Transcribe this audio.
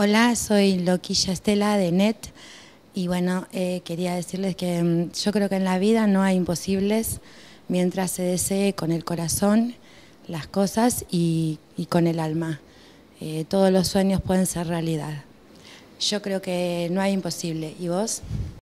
Hola, soy Loquilla Estela de NET y bueno, eh, quería decirles que mm, yo creo que en la vida no hay imposibles mientras se desee con el corazón las cosas y, con el alma. Eh, todos los sueños pueden ser realidad. Yo creo que no hay imposible. ¿Y vos?